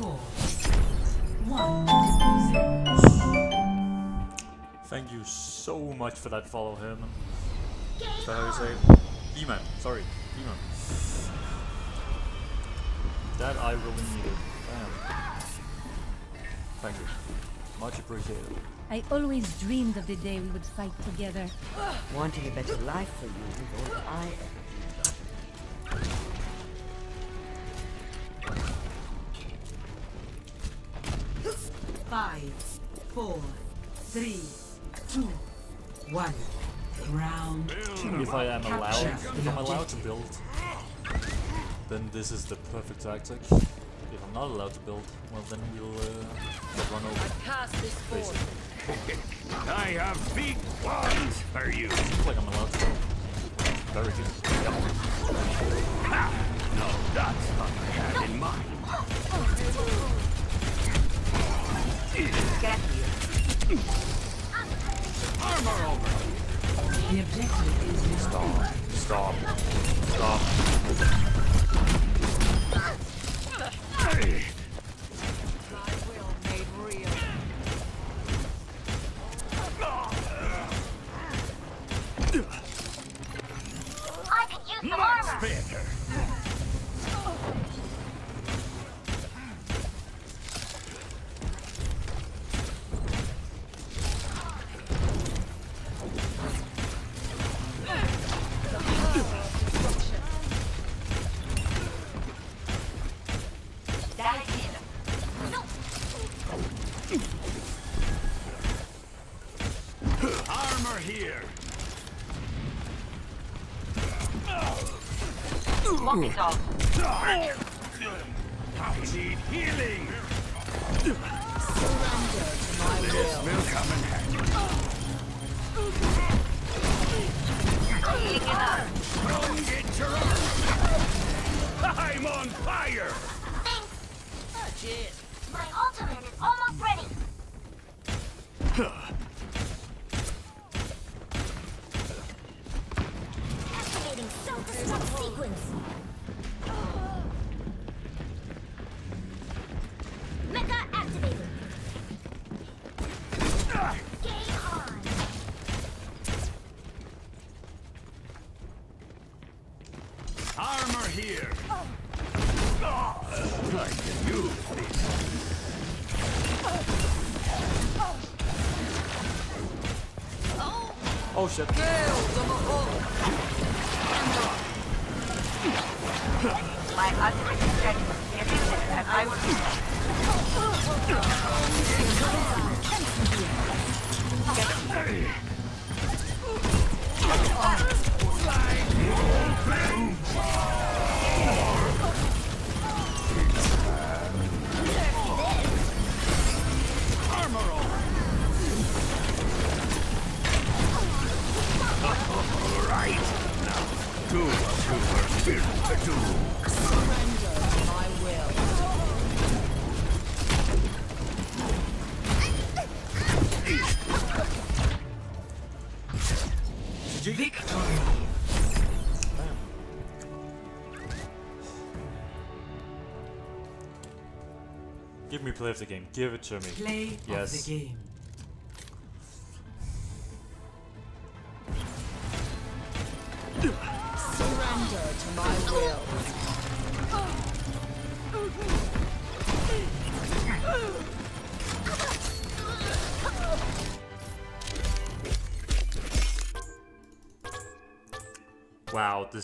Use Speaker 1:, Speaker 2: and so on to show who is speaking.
Speaker 1: Score one zero.
Speaker 2: Thank you so much for that follow, Herman. Is that how you say it? E-man, sorry. E-man. That I really needed. Damn. Thank you. Much appreciated.
Speaker 3: I always dreamed of the day we would fight together.
Speaker 4: Wanting a better life for you is all I ever
Speaker 1: Five, four, three, two, one. Round two.
Speaker 2: If I am allowed, if I'm allowed to build, then this is the perfect tactic. If I'm not allowed to build, well then we'll uh, get run over.
Speaker 5: Pass this forward.
Speaker 6: I have big plans for you.
Speaker 2: Seems like I'm allowed to build. Very good.
Speaker 6: No, that's not what I had in mind. Armor over.
Speaker 1: The objective is now
Speaker 2: Stop. Stop.
Speaker 7: Some
Speaker 6: much better. Armor here.
Speaker 7: Walking dog.
Speaker 6: I need healing. This will come in handy.
Speaker 7: Taking up.
Speaker 6: Come get your armor. I'm on fire.
Speaker 7: Thanks. My ultimate is almost ready. Self-destruct sequence. Mecha activated.
Speaker 4: My ultimate is ready. Get I
Speaker 2: Give me play of the game. Give it to me.
Speaker 1: Play
Speaker 2: Yes.
Speaker 1: of the game.
Speaker 5: My will.
Speaker 2: Wow, the